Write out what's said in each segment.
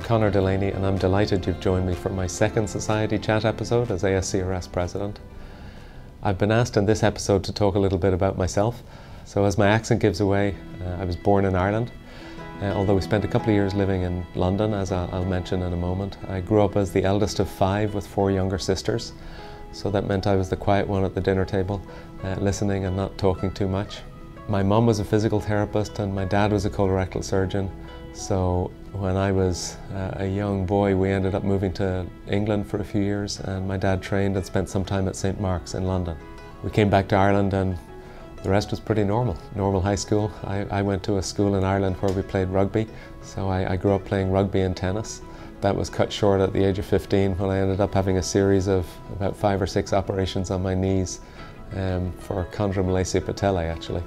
I'm Conor Delaney and I'm delighted you've joined me for my second Society Chat episode as ASCRS President. I've been asked in this episode to talk a little bit about myself. So as my accent gives away, uh, I was born in Ireland, uh, although we spent a couple of years living in London, as I'll, I'll mention in a moment. I grew up as the eldest of five with four younger sisters, so that meant I was the quiet one at the dinner table, uh, listening and not talking too much. My mum was a physical therapist and my dad was a colorectal surgeon, so when I was uh, a young boy, we ended up moving to England for a few years, and my dad trained and spent some time at St. Mark's in London. We came back to Ireland, and the rest was pretty normal. Normal high school. I, I went to a school in Ireland where we played rugby, so I, I grew up playing rugby and tennis. That was cut short at the age of 15 when I ended up having a series of about five or six operations on my knees um, for chondromalacia patellae, actually.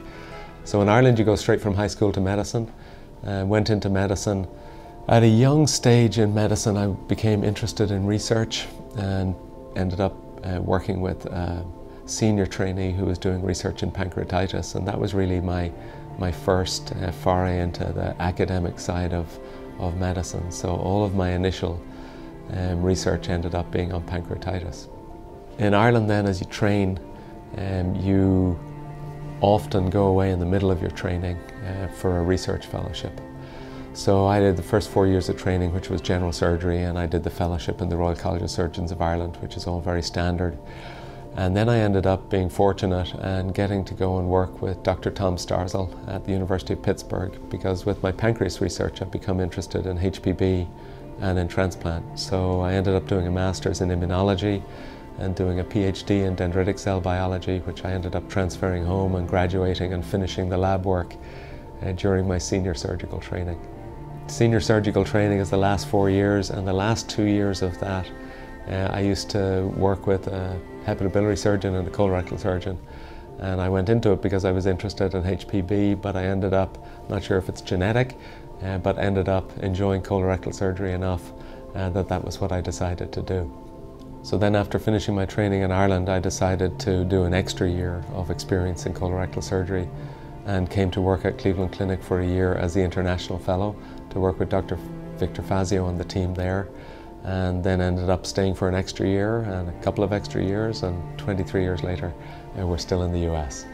So in Ireland, you go straight from high school to medicine. Uh, went into medicine. At a young stage in medicine, I became interested in research and ended up uh, working with a senior trainee who was doing research in pancreatitis, and that was really my my first uh, foray into the academic side of of medicine. So all of my initial um, research ended up being on pancreatitis. In Ireland, then, as you train, um, you often go away in the middle of your training uh, for a research fellowship. So I did the first four years of training, which was general surgery, and I did the fellowship in the Royal College of Surgeons of Ireland, which is all very standard. And then I ended up being fortunate and getting to go and work with Dr. Tom Starzl at the University of Pittsburgh because with my pancreas research I've become interested in HPB and in transplant. So I ended up doing a master's in immunology and doing a PhD in dendritic cell biology, which I ended up transferring home and graduating and finishing the lab work uh, during my senior surgical training. Senior surgical training is the last four years, and the last two years of that, uh, I used to work with a hepatobiliary surgeon and a colorectal surgeon. And I went into it because I was interested in HPB, but I ended up, not sure if it's genetic, uh, but ended up enjoying colorectal surgery enough uh, that that was what I decided to do. So then after finishing my training in Ireland, I decided to do an extra year of experience in colorectal surgery and came to work at Cleveland Clinic for a year as the International Fellow to work with Dr. Victor Fazio and the team there and then ended up staying for an extra year and a couple of extra years and 23 years later uh, we're still in the US.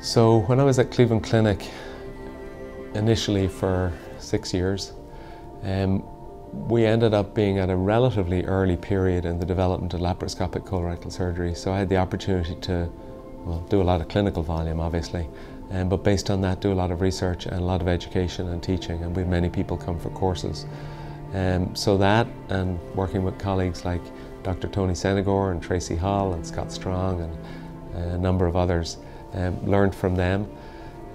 So when I was at Cleveland Clinic initially for six years um, we ended up being at a relatively early period in the development of laparoscopic colorectal surgery, so I had the opportunity to well, do a lot of clinical volume, obviously, um, but based on that, do a lot of research and a lot of education and teaching, and we had many people come for courses. Um, so that, and working with colleagues like Dr. Tony Senagore and Tracy Hull and Scott Strong and a number of others, um, learned from them.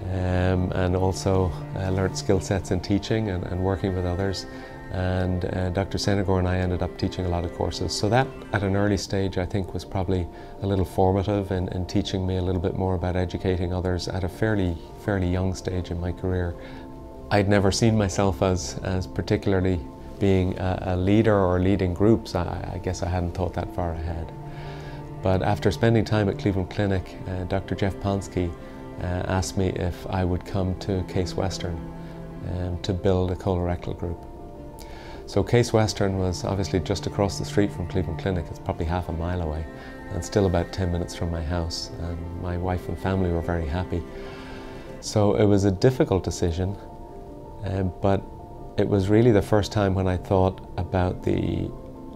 Um, and also uh, learned skill sets in teaching and, and working with others and uh, Dr. Senagore and I ended up teaching a lot of courses. So that at an early stage I think was probably a little formative in, in, teaching me a little bit more about educating others at a fairly, fairly young stage in my career. I'd never seen myself as, as particularly being a, a leader or leading groups. I, I, guess I hadn't thought that far ahead. But after spending time at Cleveland Clinic, uh, Dr. Jeff Ponsky uh, asked me if I would come to Case Western um, to build a colorectal group. So Case Western was obviously just across the street from Cleveland Clinic. It's probably half a mile away and still about 10 minutes from my house. And my wife and family were very happy. So it was a difficult decision, um, but it was really the first time when I thought about the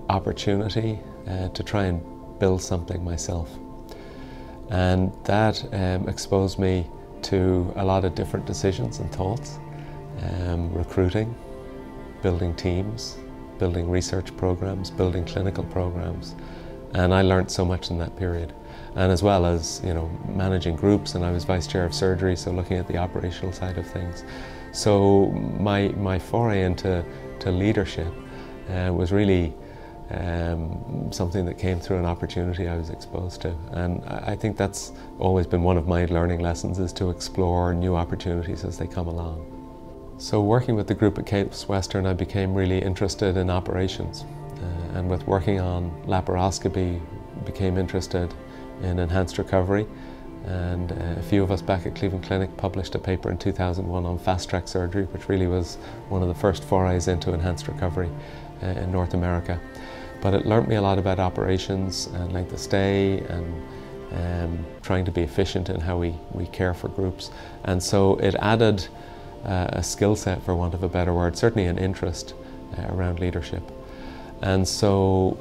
opportunity uh, to try and build something myself. And that um, exposed me to a lot of different decisions and thoughts, um, recruiting, building teams, building research programs, building clinical programs. And I learned so much in that period. And as well as, you know, managing groups and I was vice chair of surgery, so looking at the operational side of things. So my, my foray into to leadership uh, was really um, something that came through an opportunity I was exposed to. And I think that's always been one of my learning lessons is to explore new opportunities as they come along. So working with the group at Case Western, I became really interested in operations. Uh, and with working on laparoscopy, became interested in enhanced recovery And uh, a few of us back at Cleveland Clinic published a paper in 2001 on fast track surgery, which really was one of the first forays into enhanced recovery uh, in North America. But it learnt me a lot about operations and length of stay and um, trying to be efficient in how we, we care for groups. And so it added uh, a skill set, for want of a better word, certainly an interest uh, around leadership. And so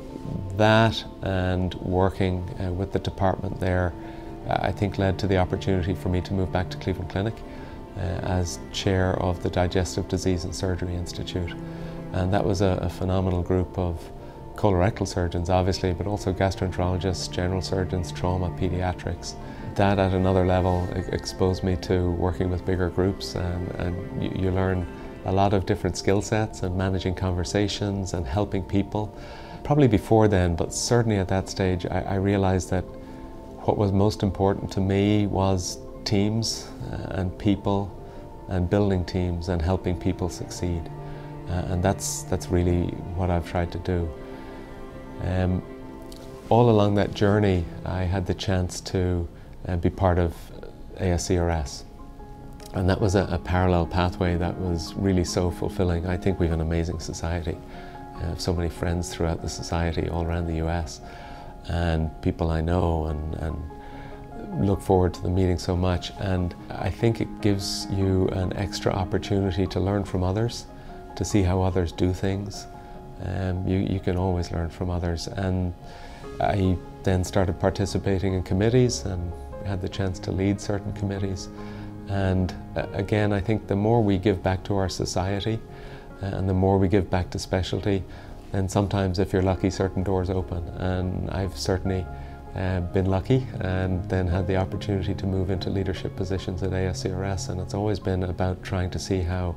that and working uh, with the department there, I think led to the opportunity for me to move back to Cleveland Clinic uh, as chair of the Digestive Disease and Surgery Institute. And that was a, a phenomenal group of colorectal surgeons, obviously, but also gastroenterologists, general surgeons, trauma, pediatrics. That at another level exposed me to working with bigger groups and, and you, you learn a lot of different skill sets and managing conversations and helping people. Probably before then, but certainly at that stage, I, I realized that what was most important to me was teams uh, and people and building teams and helping people succeed. Uh, and that's, that's really what I've tried to do. Um, all along that journey, I had the chance to uh, be part of ASCRS. And that was a, a, parallel pathway that was really so fulfilling. I think we have an amazing society. I have so many friends throughout the society, all around the US, and people I know, and, and look forward to the meeting so much. And I think it gives you an extra opportunity to learn from others, to see how others do things, um, you, you can always learn from others. And I then started participating in committees and had the chance to lead certain committees. And uh, again, I think the more we give back to our society uh, and the more we give back to specialty, then sometimes, if you're lucky, certain doors open. And I've certainly uh, been lucky and then had the opportunity to move into leadership positions at ASCRS. And it's always been about trying to see how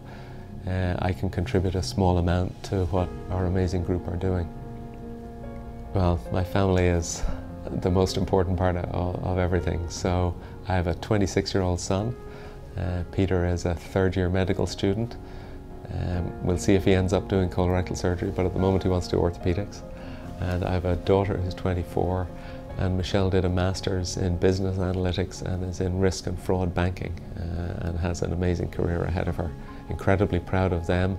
uh, I can contribute a small amount to what our amazing group are doing. Well, my family is the most important part of, of everything. So I have a 26 year old son. Uh, Peter is a third year medical student. Um, we'll see if he ends up doing colorectal surgery, but at the moment he wants to do orthopedics. And I have a daughter who's 24, and Michelle did a master's in business analytics and is in risk and fraud banking uh, and has an amazing career ahead of her incredibly proud of them.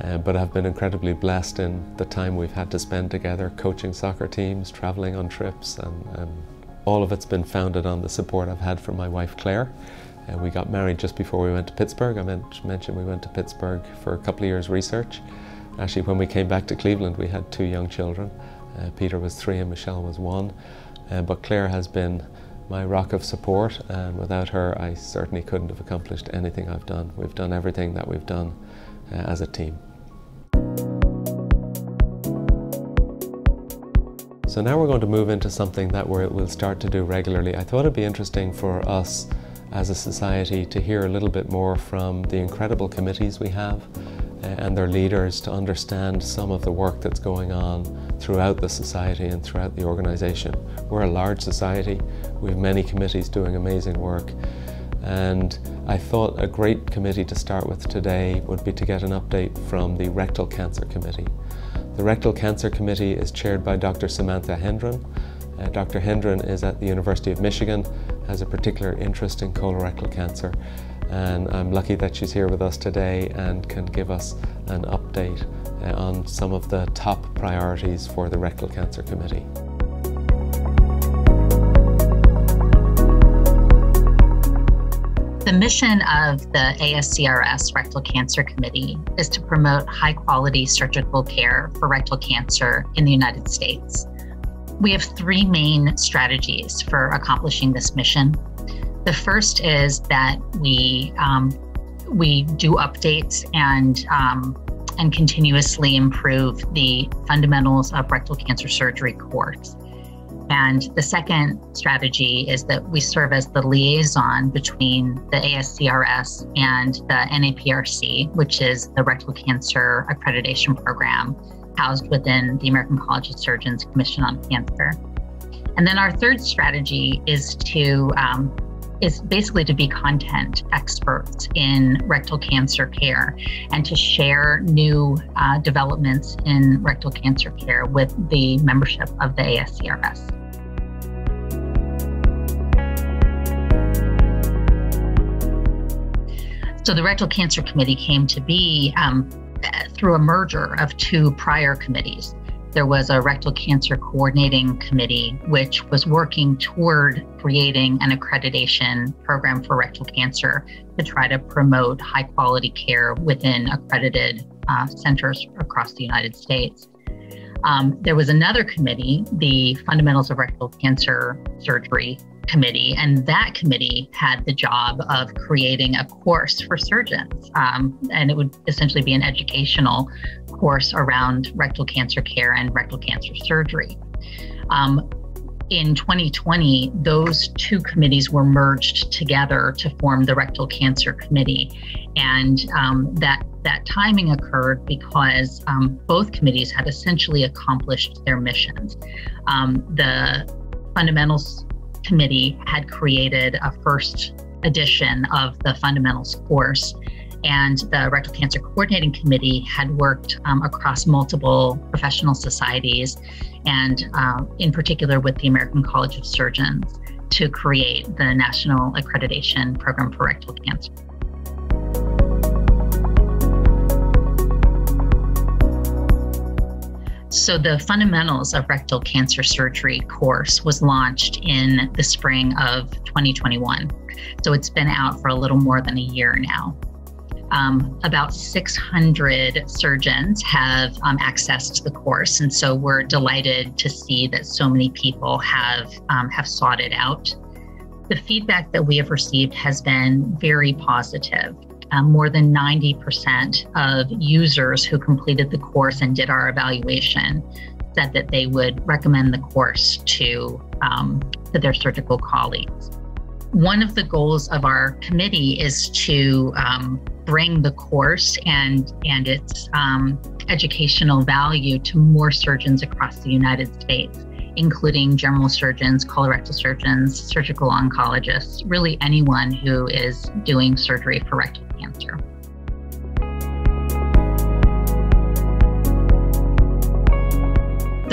Uh, but I've been incredibly blessed in the time we've had to spend together coaching soccer teams, traveling on trips, and, all of it's been founded on the support I've had from my wife Claire. Uh, we got married just before we went to Pittsburgh. I meant, mentioned we went to Pittsburgh for a couple of years research. Actually, when we came back to Cleveland, we had two young children. Uh, Peter was three and Michelle was one. Uh, but Claire has been my rock of support, and without her, I certainly couldn't have accomplished anything I've done. We've done everything that we've done as a team. So now we're going to move into something that we'll start to do regularly. I thought it'd be interesting for us as a society to hear a little bit more from the incredible committees we have uh, and their leaders to understand some of the work that's going on throughout the society and throughout the organisation. We're a large society, we have many committees doing amazing work and I thought a great committee to start with today would be to get an update from the Rectal Cancer Committee. The Rectal Cancer Committee is chaired by Dr. Samantha Hendren. Uh, Dr. Hendren is at the University of Michigan, has a particular interest in colorectal cancer and I'm lucky that she's here with us today and can give us an update uh, on some of the top priorities for the Rectal Cancer Committee. The mission of the ASCRS Rectal Cancer Committee is to promote high quality surgical care for rectal cancer in the United States. We have three main strategies for accomplishing this mission. The first is that we um, we do updates and um, and continuously improve the fundamentals of rectal cancer surgery course. And the second strategy is that we serve as the liaison between the ASCRS and the NAPRC, which is the rectal cancer accreditation program housed within the American College of Surgeons Commission on Cancer. And then our third strategy is to um, is basically to be content experts in rectal cancer care and to share new uh, developments in rectal cancer care with the membership of the ASCRS. So the Rectal Cancer Committee came to be um, through a merger of two prior committees. There was a rectal cancer coordinating committee, which was working toward creating an accreditation program for rectal cancer to try to promote high quality care within accredited uh, centers across the United States. Um, there was another committee, the Fundamentals of Rectal Cancer Surgery Committee, and that committee had the job of creating a course for surgeons. Um, and it would essentially be an educational course around rectal cancer care and rectal cancer surgery. Um, in 2020, those two committees were merged together to form the Rectal Cancer Committee, and um, that that timing occurred because um, both committees had essentially accomplished their missions. Um, the fundamentals committee had created a first edition of the fundamentals course. And the rectal cancer coordinating committee had worked um, across multiple professional societies and uh, in particular with the american college of surgeons to create the national accreditation program for rectal cancer So, the fundamentals of rectal cancer surgery course was launched in the spring of 2021. So, it's been out for a little more than a year now. Um, about 600 surgeons have um, accessed the course, and so we're delighted to see that so many people have um, have sought it out. The feedback that we have received has been very positive um, more than 90% of users who completed the course and did our evaluation said that they would recommend the course to, um, to their surgical colleagues. One of the goals of our committee is to um, bring the course and, and its um, educational value to more surgeons across the United States including general surgeons, colorectal surgeons, surgical oncologists, really anyone who is doing surgery for rectal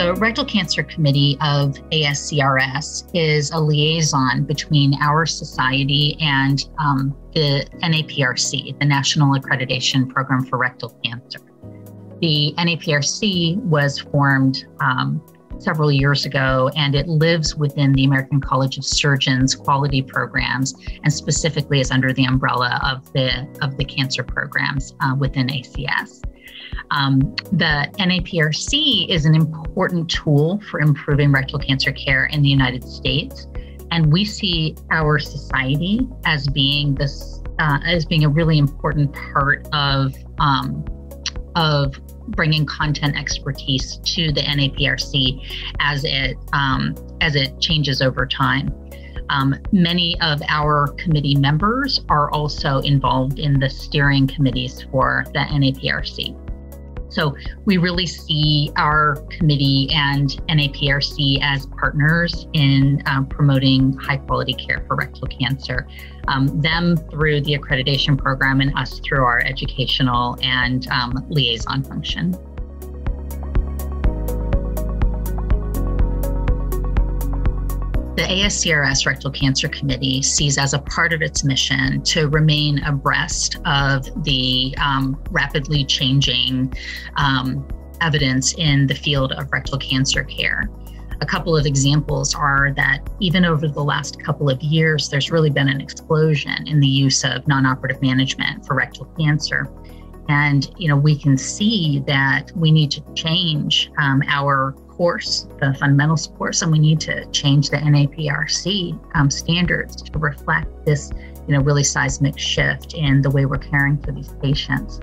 The Rectal Cancer Committee of ASCRS is a liaison between our society and um, the NAPRC, the National Accreditation Program for Rectal Cancer. The NAPRC was formed um, several years ago, and it lives within the American College of Surgeons quality programs, and specifically is under the umbrella of the of the cancer programs uh, within ACS. Um, the NAPRC is an important tool for improving rectal cancer care in the United States, and we see our society as being this uh, as being a really important part of um, of bringing content expertise to the NAPRC as it um, as it changes over time. Um, many of our committee members are also involved in the steering committees for the NAPRC. So we really see our committee and NAPRC as partners in um, promoting high quality care for rectal cancer. Um, them through the accreditation program and us through our educational and um, liaison function. The ASCRS Rectal Cancer Committee sees as a part of its mission to remain abreast of the um, rapidly changing um, evidence in the field of rectal cancer care. A couple of examples are that even over the last couple of years, there's really been an explosion in the use of non operative management for rectal cancer. And, you know, we can see that we need to change um, our course, the fundamentals course, and we need to change the NAPRC um, standards to reflect this, you know, really seismic shift in the way we're caring for these patients.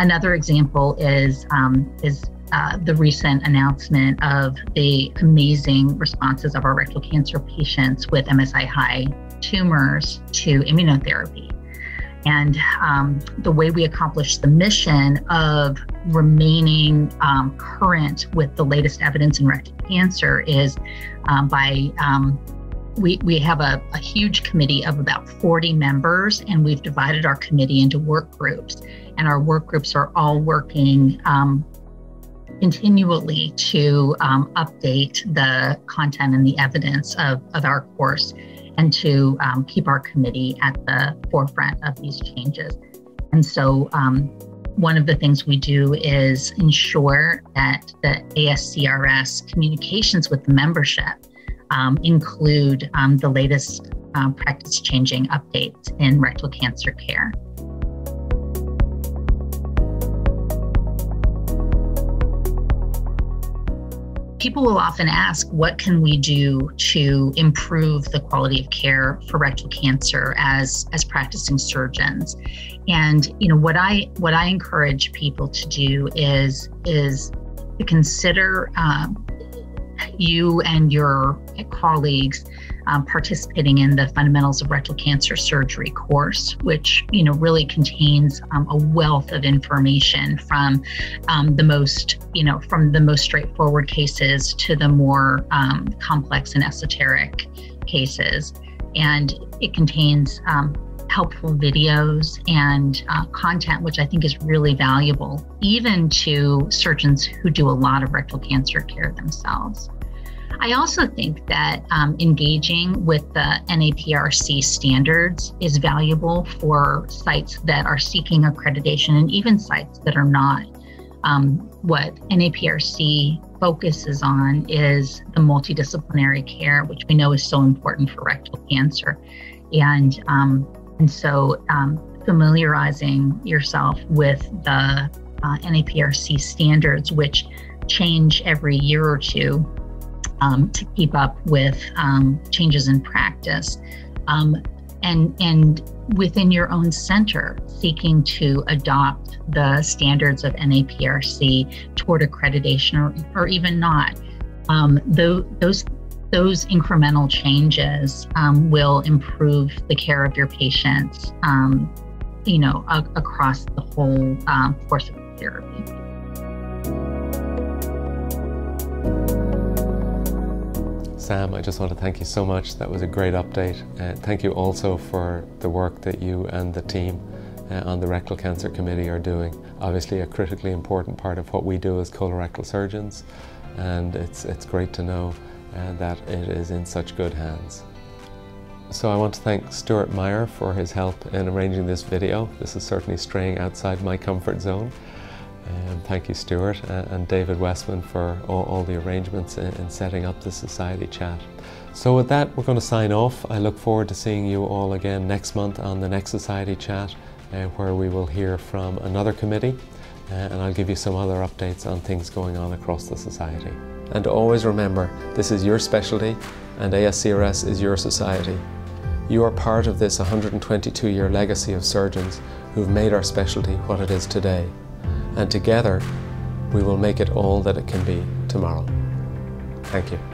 Another example is um, is uh, the recent announcement of the amazing responses of our rectal cancer patients with MSI high tumors to immunotherapy. And um, the way we accomplish the mission of remaining um, current with the latest evidence in rectal cancer is um, by um, we, we have a, a, huge committee of about 40 members, and we've divided our committee into work groups. And our work groups are all working um, continually to um, update the content and the evidence of, of our course and to um, keep our committee at the forefront of these changes. And so, one of the things we do is ensure that the ASCRS communications with the membership um, include um, the latest um, practice changing updates in rectal cancer care. people will often ask what can we do to improve the quality of care for rectal cancer as as practicing surgeons and you know what i what i encourage people to do is is to consider um, you and your colleagues um, participating in the fundamentals of rectal cancer surgery course which you know really contains um, a wealth of information from um, the most you know from the most straightforward cases to the more um, complex and esoteric cases. And it contains um, helpful videos and uh, content, which I think is really valuable, even to surgeons who do a lot of rectal cancer care themselves. I also think that um, engaging with the NAPRC standards is valuable for sites that are seeking accreditation and even sites that are not. Um, what NAPRC focuses on is the multidisciplinary care, which we know is so important for rectal cancer. And, um, and so um, familiarizing yourself with the uh, NAPRC standards, which change every year or two, um, to keep up with um, changes in practice. Um, and, and within your own center, seeking to adopt the standards of NAPRC toward accreditation or, or even not. Um, those, those incremental changes um, will improve the care of your patients, um, you know, a- across the whole um, course of therapy. Sam, I just want to thank you so much. That was a great update. Uh, thank you also for the work that you and the team uh, on the Rectal Cancer Committee are doing. Obviously, a critically important part of what we do as colorectal surgeons, and it's, it's great to know uh, that it is in such good hands. So I want to thank Stuart Meyer for his help in arranging this video. This is certainly straying outside my comfort zone. Um, thank you, Stuart, and David Westman for all, all the arrangements in, in, setting up the Society Chat. So with that, we're going to sign off. I look forward to seeing you all again next month on the next Society Chat, uh, where we will hear from another committee, uh, and I'll give you some other updates on things going on across the Society. And always remember, this is your specialty, and ASCRS is your society. You are part of this 122 year legacy of surgeons who've made our specialty what it is today and together we will make it all that it can be tomorrow. Thank you.